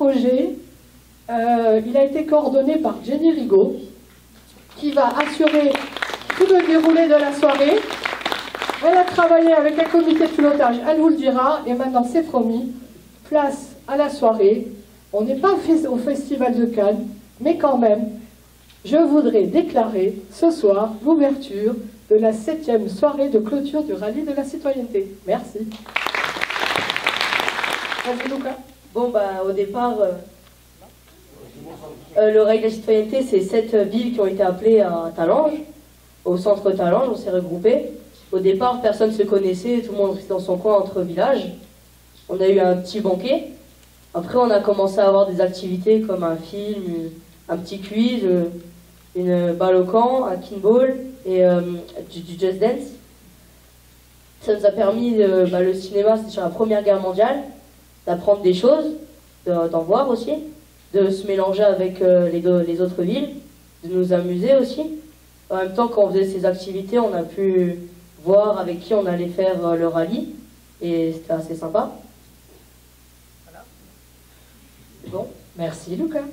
projet, euh, il a été coordonné par Jenny Rigaud, qui va assurer tout le déroulé de la soirée. Elle a travaillé avec un comité de pilotage, elle vous le dira, et maintenant c'est promis, place à la soirée. On n'est pas au Festival de Cannes, mais quand même, je voudrais déclarer ce soir l'ouverture de la septième soirée de clôture du rallye de la citoyenneté. Merci. Bon, bah, au départ, euh, euh, le rallye de la citoyenneté, c'est sept villes qui ont été appelées à Talange, au centre Talange, on s'est regroupés. Au départ, personne ne se connaissait, tout le monde restait dans son coin entre villages. On a eu un petit banquet. Après, on a commencé à avoir des activités comme un film, un petit quiz, euh, une balle au camp, un kinball et euh, du, Just Dance. Ça nous a permis, bah, le cinéma, c'était sur la Première Guerre mondiale, d'apprendre des choses, d'en voir aussi, de se mélanger avec euh, les, les, autres villes, de nous amuser aussi. En même temps, quand on faisait ces activités, on a pu voir avec qui on allait faire euh, le rallye, et c'était assez sympa. Voilà. Bon, merci Lucas.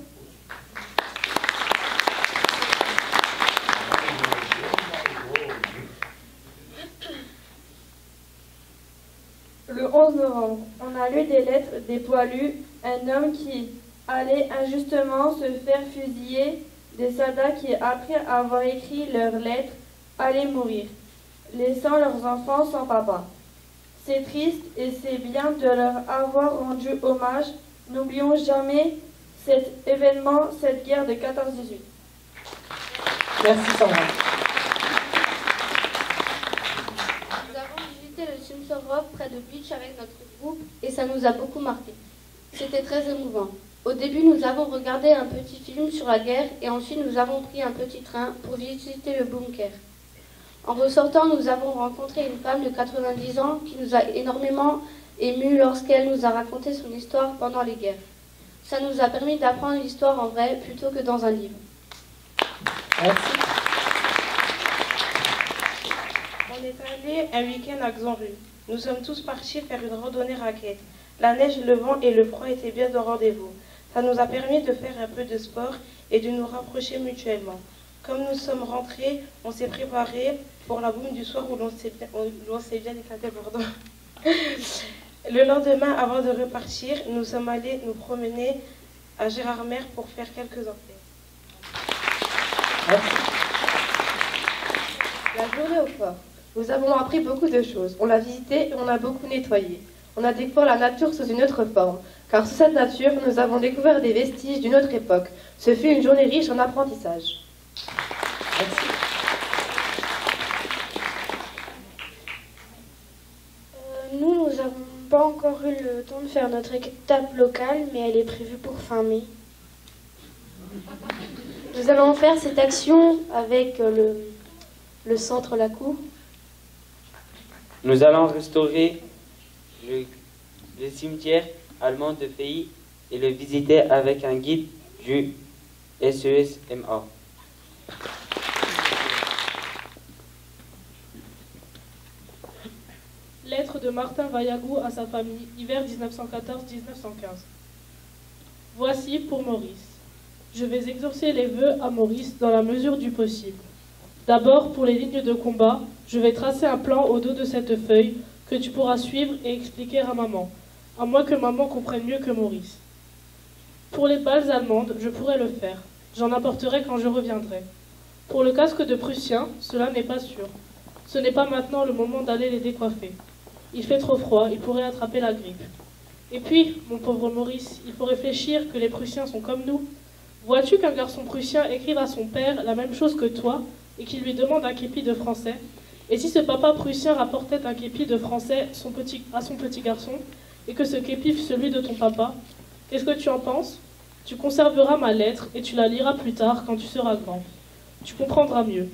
Le 11 novembre, on a lu des lettres des poilus, un homme qui allait injustement se faire fusiller, des soldats qui, après avoir écrit leurs lettres, allaient mourir, laissant leurs enfants sans papa. C'est triste et c'est bien de leur avoir rendu hommage. N'oublions jamais cet événement, cette guerre de 14-18. Merci Sandra. Près de Beach avec notre groupe et ça nous a beaucoup marqué. C'était très émouvant. Au début, nous avons regardé un petit film sur la guerre et ensuite nous avons pris un petit train pour visiter le bunker. En ressortant, nous avons rencontré une femme de 90 ans qui nous a énormément émus lorsqu'elle nous a raconté son histoire pendant les guerres. Ça nous a permis d'apprendre l'histoire en vrai plutôt que dans un livre. Merci. On est allé un week-end à Xanru. Nous sommes tous partis faire une randonnée raquette. La neige, le vent et le froid étaient bien au rendez-vous. Ça nous a permis de faire un peu de sport et de nous rapprocher mutuellement. Comme nous sommes rentrés, on s'est préparé pour la boum du soir où l'on s'est bien, bien éclaté. Pardon. Le lendemain, avant de repartir, nous sommes allés nous promener à Gérardmer pour faire quelques enquêtes. La journée au fort. Nous avons appris beaucoup de choses. On l'a visité et on a beaucoup nettoyé. On a découvert la nature sous une autre forme, car sous cette nature, nous avons découvert des vestiges d'une autre époque. Ce fut une journée riche en apprentissage. Euh, nous, nous n'avons pas encore eu le temps de faire notre étape locale, mais elle est prévue pour fin mai. Nous allons faire cette action avec euh, le, le centre La Cour. Nous allons restaurer le, cimetière allemand de pays et le visiter avec un guide du SESMA. Lettre de Martin Vaillagou à sa famille, hiver 1914-1915. Voici pour Maurice. Je vais exaucer les vœux à Maurice dans la mesure du possible. D'abord, pour les lignes de combat, je vais tracer un plan au dos de cette feuille que tu pourras suivre et expliquer à maman, à moins que maman comprenne mieux que Maurice. Pour les balles allemandes, je pourrais le faire. J'en apporterai quand je reviendrai. Pour le casque de Prussien, cela n'est pas sûr. Ce n'est pas maintenant le moment d'aller les décoiffer. Il fait trop froid, il pourrait attraper la grippe. Et puis, mon pauvre Maurice, il faut réfléchir que les Prussiens sont comme nous. Vois-tu qu'un garçon prussien écrive à son père la même chose que toi et qu'il lui demande un képi de français Et si ce papa prussien rapportait un képi de français à son petit garçon et que ce képi fût celui de ton papa, qu'est-ce que tu en penses? Tu conserveras ma lettre et tu la liras plus tard quand tu seras grand. Tu comprendras mieux.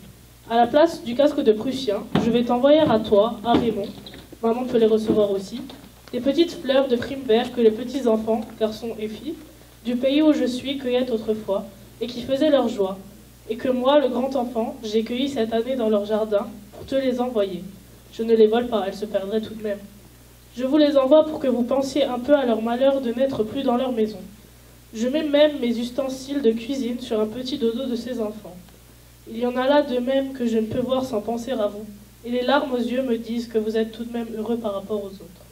À la place du casque de prussien, je vais t'envoyer à toi, à Raymond, maman peut les recevoir aussi, des petites fleurs de prime vert que les petits enfants, garçons et filles, du pays où je suis cueillaient autrefois, et qui faisaient leur joie, et que moi, le grand enfant, j'ai cueilli cette année dans leur jardin pour te les envoyer. Je ne les vole pas, elles se perdraient tout de même. Je vous les envoie pour que vous pensiez un peu à leur malheur de n'être plus dans leur maison. Je mets même mes ustensiles de cuisine sur un petit dodo de ses enfants. Il y en a là de même que je ne peux voir sans penser à vous, et les larmes aux yeux me disent que vous êtes tout de même heureux par rapport aux autres.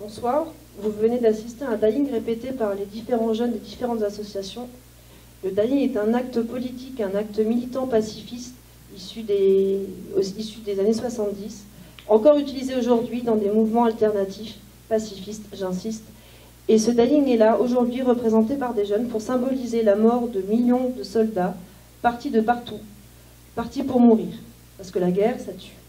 Bonsoir, vous venez d'assister à un dying répété par les différents jeunes des différentes associations. Le dying est un acte politique, un acte militant pacifiste issu des, des années 70, encore utilisé aujourd'hui dans des mouvements alternatifs, pacifistes, j'insiste. Et ce dying est là aujourd'hui représenté par des jeunes pour symboliser la mort de millions de soldats partis de partout, partis pour mourir. Parce que la guerre, ça tue.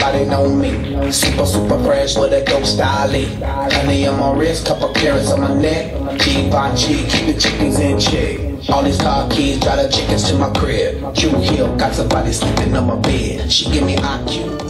Everybody know me. Super, super fresh with a dope style. Honey on my wrist, couple carrots on my neck. G by keep the chickens in check. All these car keys, drive the chickens to my crib. Q Hill, got somebody sleeping on my bed. She give me IQ.